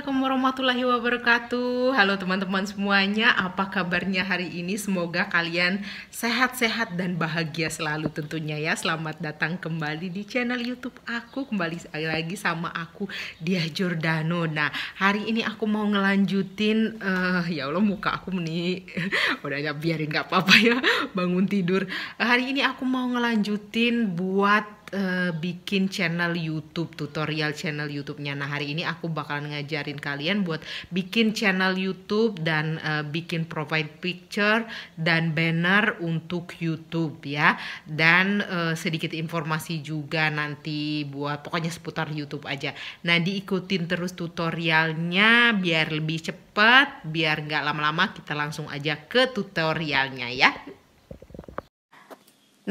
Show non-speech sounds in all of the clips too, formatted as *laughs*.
Assalamualaikum warahmatullahi wabarakatuh. Halo teman-teman semuanya Apa kabarnya hari ini? Semoga kalian sehat-sehat dan bahagia selalu tentunya ya. Selamat datang kembali di channel youtube aku Kembali lagi sama aku Dia Giordano Nah hari ini aku mau ngelanjutin uh, Ya Allah muka aku nih *laughs* Udah ya biarin gak apa-apa ya Bangun tidur. Hari ini aku mau ngelanjutin buat uh, bikin channel YouTube, tutorial channel YouTube-nya. Nah, hari ini aku bakalan ngajarin kalian buat bikin channel YouTube dan uh, bikin profile picture dan banner untuk YouTube ya. Dan uh, sedikit informasi juga nanti buat pokoknya seputar YouTube aja. Nah, diikutin terus tutorialnya biar lebih cepat, biar nggak lama-lama kita langsung aja ke tutorialnya ya.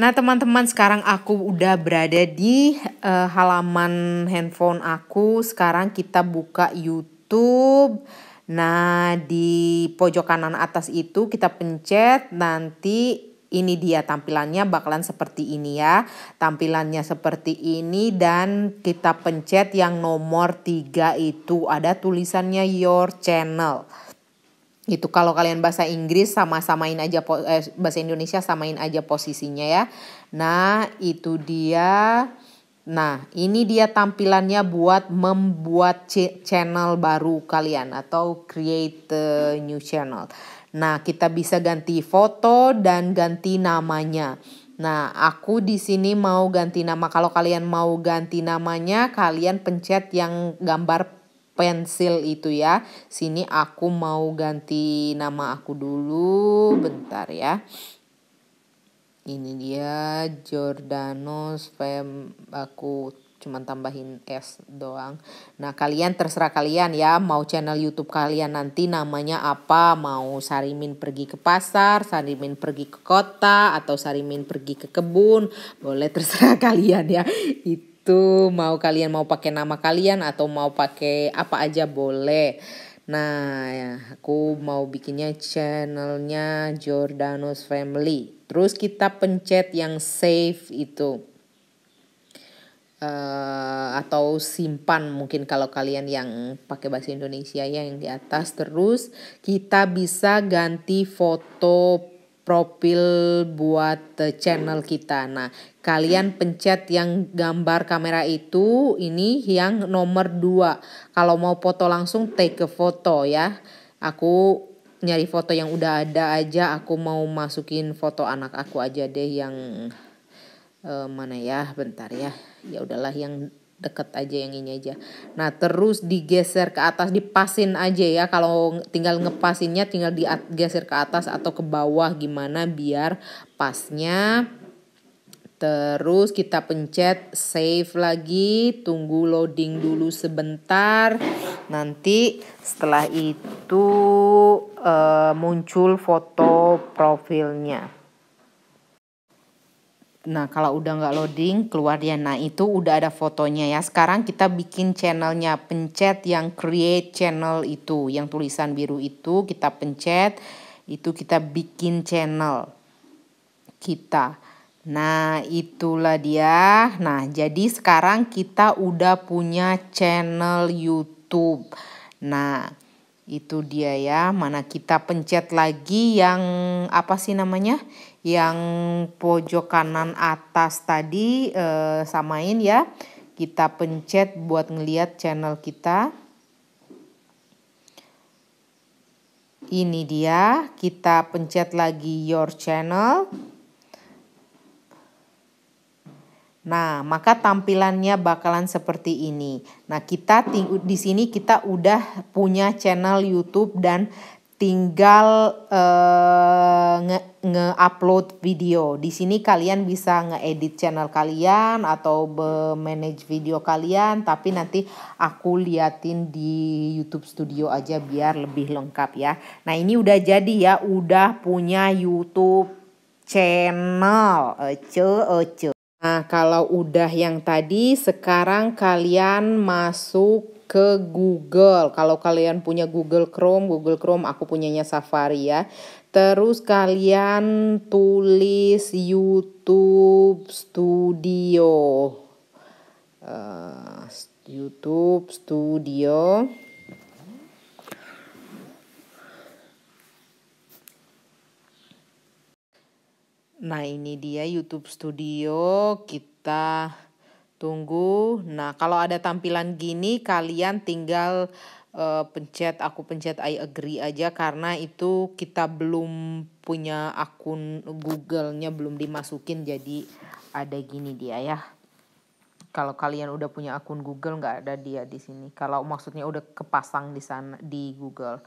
Nah teman-teman sekarang aku udah berada di uh, halaman handphone aku. Sekarang kita buka YouTube. Nah di pojok kanan atas itu kita pencet nanti ini dia tampilannya bakalan seperti ini ya. Tampilannya seperti ini dan kita pencet yang nomor tiga itu ada tulisannya your channel itu kalau kalian bahasa Inggris sama-samain aja eh, bahasa Indonesia samain aja posisinya ya. Nah itu dia. Nah ini dia tampilannya buat membuat channel baru kalian atau create a new channel. Nah kita bisa ganti foto dan ganti namanya. Nah, aku di sini mau ganti nama. Kalau kalian mau ganti namanya, kalian pencet yang gambar pensil itu ya. Sini aku mau ganti nama aku dulu, bentar ya. Ini dia Jordanos Fem aku cuman tambahin S doang. Nah, kalian terserah kalian ya mau channel YouTube kalian nanti namanya apa, mau Sarimin pergi ke pasar, Sarimin pergi ke kota atau Sarimin pergi ke kebun, boleh terserah *laughs* kalian ya. Itu itu mau kalian mau pakai nama kalian atau mau pakai apa aja boleh. Nah ya, aku mau bikinnya channelnya Jordanos Family. Terus kita pencet yang save itu. Uh, atau simpan mungkin kalau kalian yang pakai bahasa Indonesia ya yang di atas. Terus kita bisa ganti foto profil buat channel kita. Nah, kalian pencet yang gambar kamera itu ini yang nomor dua. Kalau mau foto langsung take ke foto ya. Aku nyari foto yang udah ada aja. Aku mau masukin foto anak aku aja deh yang uh, mana ya? Bentar ya. Ya udahlah yang deket aja yang ini aja. Nah terus digeser ke atas dipasin aja ya kalau tinggal ngepasinnya tinggal digeser ke atas atau ke bawah gimana biar pasnya. Terus kita pencet save lagi, tunggu loading dulu sebentar. Nanti setelah itu uh, muncul foto profilnya. Nah kalau udah nggak loading keluar dia. Nah itu udah ada fotonya ya. Sekarang kita bikin channelnya. Pencet yang create channel itu. Yang tulisan biru itu kita pencet. Itu kita bikin channel kita. Nah itulah dia. Nah jadi sekarang kita udah punya channel YouTube. Nah itu dia ya. Mana kita pencet lagi yang apa sih namanya? Yang pojok kanan atas tadi eh, samain ya. Kita pencet buat ngeliat channel kita. Ini dia, kita pencet lagi your channel. Nah, maka tampilannya bakalan seperti ini. Nah, kita di sini kita udah punya channel YouTube dan tinggal uh, nge-upload video. Di sini kalian bisa nge-edit channel kalian atau manage video kalian, tapi nanti aku liatin di YouTube Studio aja biar lebih lengkap ya. Nah, ini udah jadi ya, udah punya YouTube channel. Ece ece. Nah, kalau udah yang tadi, sekarang kalian masuk ke Google. Kalau kalian punya Google Chrome, Google Chrome aku punyanya Safari ya. Terus kalian tulis YouTube Studio. Uh, YouTube Studio. Nah, ini dia YouTube Studio kita tunggu. Nah kalau ada tampilan gini kalian tinggal uh, pencet aku pencet I agree aja karena itu kita belum punya akun Google-nya belum dimasukin jadi ada gini dia ya. Kalau kalian udah punya akun Google nggak ada dia di sini. Kalau maksudnya udah kepasang di sana di Google.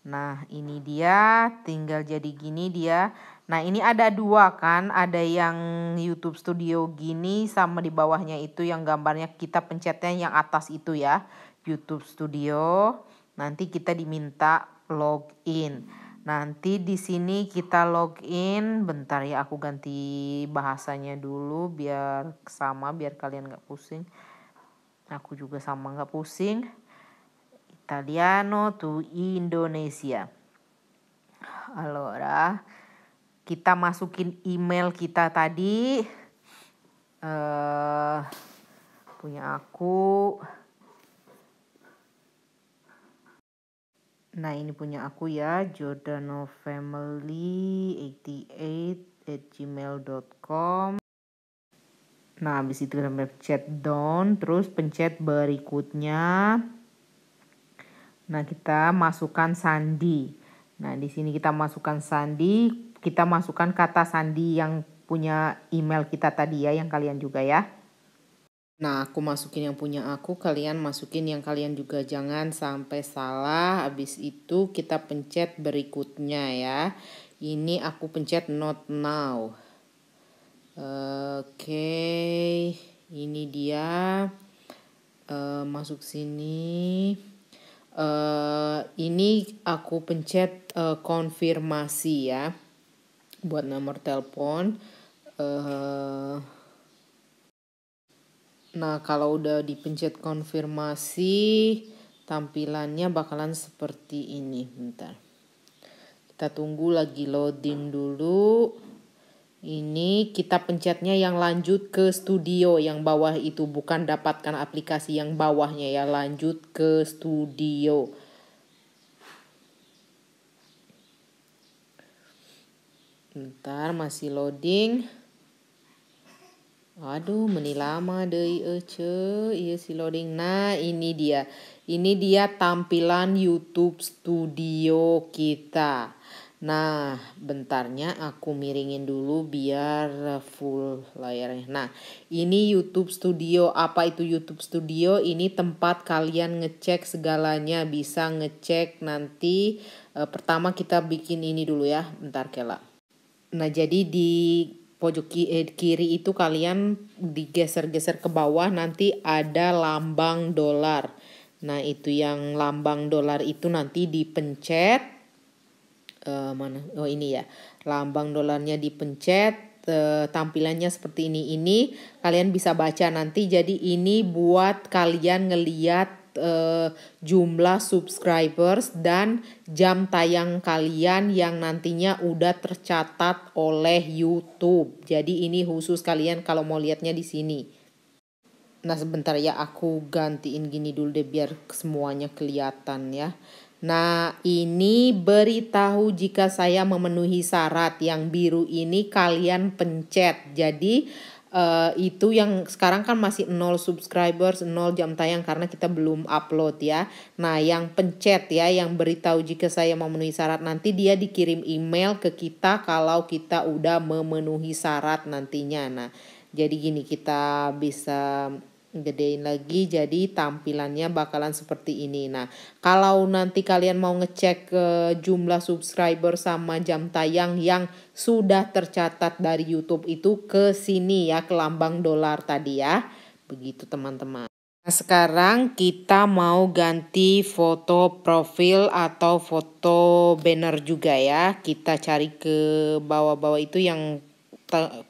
Nah ini dia tinggal jadi gini dia. Nah ini ada dua kan, ada yang YouTube Studio gini sama di bawahnya itu yang gambarnya kita pencetnya yang atas itu ya. YouTube Studio. Nanti kita diminta login. Nanti di sini kita login. Bentar ya aku ganti bahasanya dulu biar sama biar kalian nggak pusing. Aku juga sama nggak pusing. Italiano to Indonesia. Allora, kita masukin email kita tadi. Uh, punya aku. Nah ini punya aku ya Jordano Family 88 at gmail.com nah habis itu kita pencet down terus pencet berikutnya nah kita masukkan sandi nah di sini kita masukkan sandi kita masukkan kata sandi yang punya email kita tadi ya, yang kalian juga ya. Nah, aku masukin yang punya aku, kalian masukin yang kalian juga jangan sampai salah. Habis itu kita pencet berikutnya ya. Ini aku pencet not now. Oke, ini dia. Uh, masuk sini. Uh, ini aku pencet uh, konfirmasi ya buat nomor telepon. Uh, nah kalau udah dipencet konfirmasi tampilannya bakalan seperti ini bentar. Kita tunggu lagi loading dulu ini kita pencetnya yang lanjut ke studio yang bawah itu bukan dapatkan aplikasi yang bawahnya ya lanjut ke studio Ntar masih loading. Aduh, meni lama deh ece, iya si loading. Nah, ini dia. Ini dia tampilan YouTube Studio kita. Nah, bentarnya aku miringin dulu biar full layarnya. Nah, ini YouTube Studio. Apa itu YouTube Studio? Ini tempat kalian ngecek segalanya. Bisa ngecek nanti. E, pertama kita bikin ini dulu ya. Bentar kela. Nah, jadi di pojok eh, kiri itu kalian digeser-geser ke bawah nanti ada lambang dolar. Nah, itu yang lambang dolar itu nanti dipencet uh, mana? Oh, ini ya. Lambang dolarnya dipencet uh, tampilannya seperti ini. Ini kalian bisa baca nanti. Jadi ini buat kalian ngeliat uh, jumlah subscribers dan jam tayang kalian yang nantinya udah tercatat oleh YouTube. Jadi ini khusus kalian kalau mau lihatnya di sini. Nah sebentar ya aku gantiin gini dulu deh biar semuanya kelihatan ya. Nah ini beritahu jika saya memenuhi syarat yang biru ini kalian pencet. Jadi uh, itu yang sekarang kan masih nol subscribers, nol jam tayang karena kita belum upload ya. Nah, yang pencet ya, yang beritahu jika saya memenuhi syarat nanti dia dikirim email ke kita kalau kita udah memenuhi syarat nantinya. Nah, jadi gini kita bisa gedein lagi jadi tampilannya bakalan seperti ini. Nah, kalau nanti kalian mau ngecek ke jumlah subscriber sama jam tayang yang sudah tercatat dari YouTube itu ke sini ya ke lambang dolar tadi ya. Begitu teman-teman. Nah, sekarang kita mau ganti foto profil atau foto banner juga ya. Kita cari ke bawah-bawah itu yang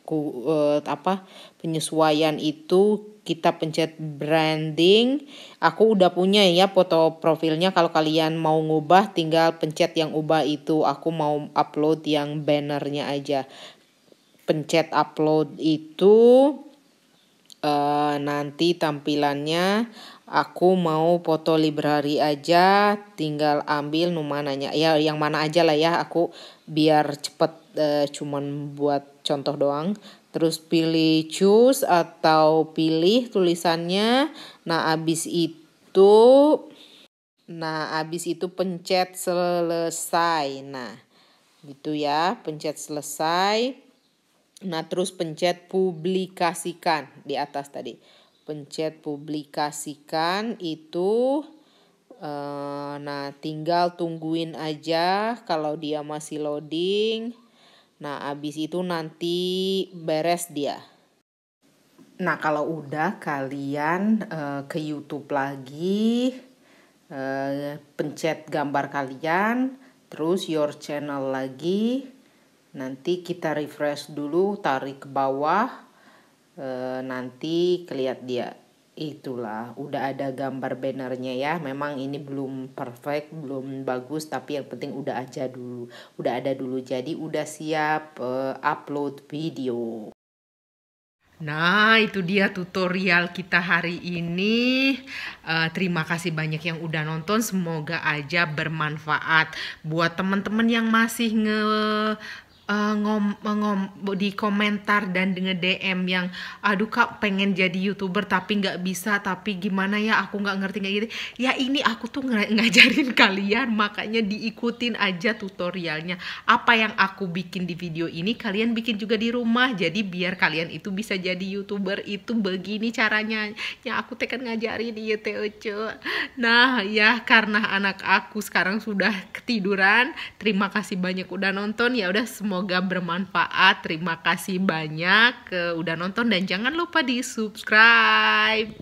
ku, uh, apa penyesuaian itu kita pencet branding. Aku udah punya ya foto profilnya. Kalau kalian mau ngubah tinggal pencet yang ubah itu. Aku mau upload yang bannernya aja. Pencet upload itu uh, nanti tampilannya aku mau foto library aja tinggal ambil numananya ya yang mana aja lah ya aku biar cepet uh, cuman buat contoh doang. Terus pilih choose atau pilih tulisannya. Nah abis itu nah abis itu pencet selesai. Nah gitu ya pencet selesai. Nah terus pencet publikasikan di atas tadi. Pencet publikasikan itu uh, nah tinggal tungguin aja kalau dia masih loading Nah, abis itu nanti beres dia. Nah, kalau udah kalian uh, ke YouTube lagi, uh, pencet gambar kalian, terus your channel lagi. Nanti kita refresh dulu, tarik ke bawah, uh, nanti kelihat dia itulah udah ada gambar bannernya ya memang ini belum perfect belum bagus tapi yang penting udah aja dulu udah ada dulu jadi udah siap uh, upload video Nah, itu dia tutorial kita hari ini. Uh, terima kasih banyak yang udah nonton. Semoga aja bermanfaat buat teman-teman yang masih nge uh, ngom, ngom di komentar dan dengan DM yang aduh kak pengen jadi youtuber tapi nggak bisa tapi gimana ya? Aku nggak ngerti kayak gitu. Ya ini aku tuh ng *laughs* ngajarin kalian makanya diikutin aja tutorialnya. Apa yang aku bikin di video ini kalian bikin juga di rumah. Jadi biar kalian itu bisa jadi youtuber itu begini caranya. Yang aku tekan ngajarin ya Teo nah ya karena anak aku sekarang sudah ketiduran terima kasih banyak udah nonton. Ya udah semua Semoga bermanfaat. Terima kasih banyak uh, udah nonton dan jangan lupa di subscribe.